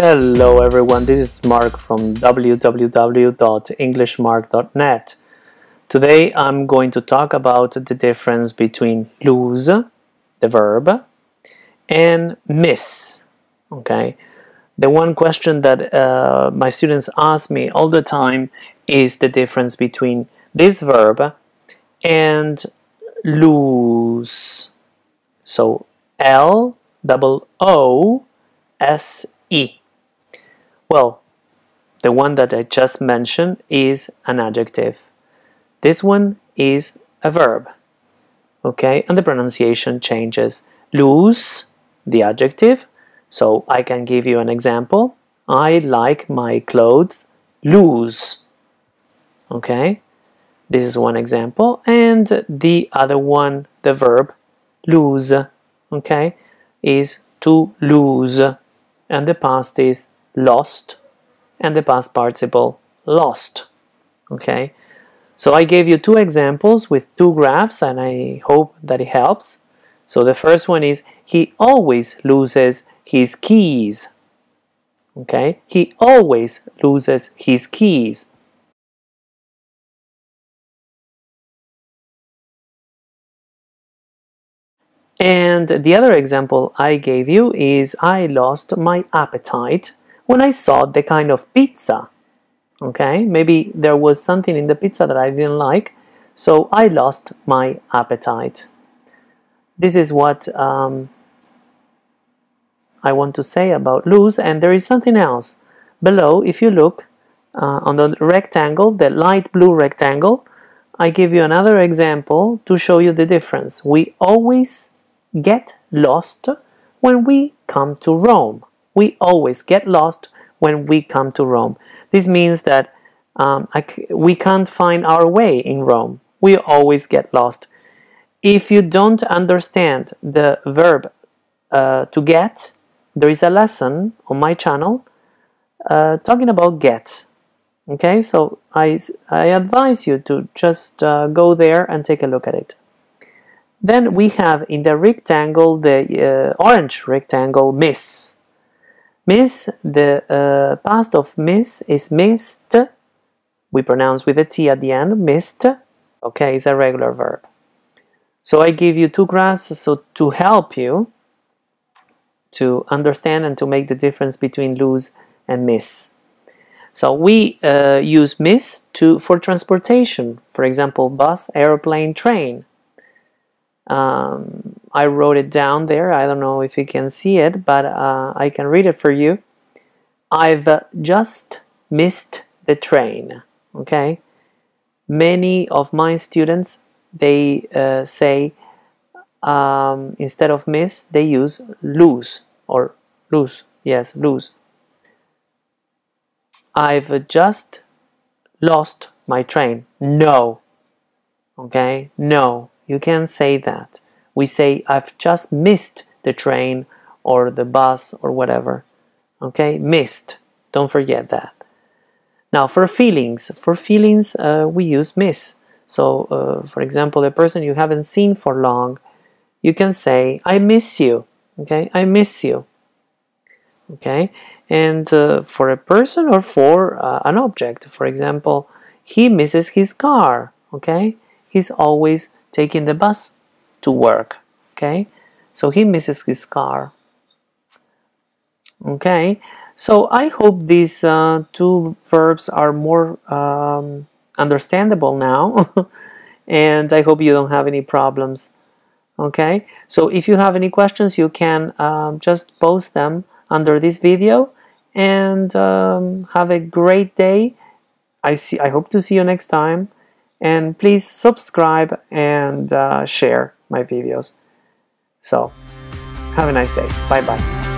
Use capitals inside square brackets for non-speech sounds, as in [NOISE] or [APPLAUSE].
Hello everyone, this is Mark from www.englishmark.net. Today I'm going to talk about the difference between lose, the verb, and miss. Okay, the one question that uh, my students ask me all the time is the difference between this verb and lose. So L double O S E. Well, the one that I just mentioned is an adjective. This one is a verb. Okay, and the pronunciation changes. Lose, the adjective. So I can give you an example. I like my clothes loose. Okay, this is one example. And the other one, the verb lose, okay, is to lose. And the past is lost and the past participle lost okay? So I gave you two examples with two graphs and I hope that it helps. So the first one is he always loses his keys okay? He always loses his keys. And the other example I gave you is I lost my appetite when I saw the kind of pizza. Okay, maybe there was something in the pizza that I didn't like, so I lost my appetite. This is what um, I want to say about lose, and there is something else. Below, if you look uh, on the rectangle, the light blue rectangle, I give you another example to show you the difference. We always get lost when we come to Rome we always get lost when we come to Rome. This means that um, we can't find our way in Rome. We always get lost. If you don't understand the verb uh, to get, there is a lesson on my channel uh, talking about get. Okay, so I, I advise you to just uh, go there and take a look at it. Then we have in the rectangle, the uh, orange rectangle, miss. Miss, the uh, past of miss is missed. We pronounce with a T at the end, missed. Okay, it's a regular verb. So I give you two graphs so to help you to understand and to make the difference between lose and miss. So we uh, use miss to for transportation, for example, bus, airplane, train. Um, I wrote it down there. I don't know if you can see it, but uh, I can read it for you. I've just missed the train. Okay. Many of my students they uh, say um, instead of miss they use lose or lose. Yes, lose. I've just lost my train. No. Okay. No. You can't say that. We say, I've just missed the train or the bus or whatever. Okay, missed. Don't forget that. Now, for feelings, for feelings, uh, we use miss. So, uh, for example, a person you haven't seen for long, you can say, I miss you. Okay, I miss you. Okay, and uh, for a person or for uh, an object, for example, he misses his car. Okay, he's always taking the bus to work. Okay? So he misses his car. Okay? So I hope these uh, two verbs are more um, understandable now. [LAUGHS] And I hope you don't have any problems. Okay? So if you have any questions you can um, just post them under this video. And um, have a great day. I see I hope to see you next time. And please subscribe and uh, share my videos. So, have a nice day. Bye bye.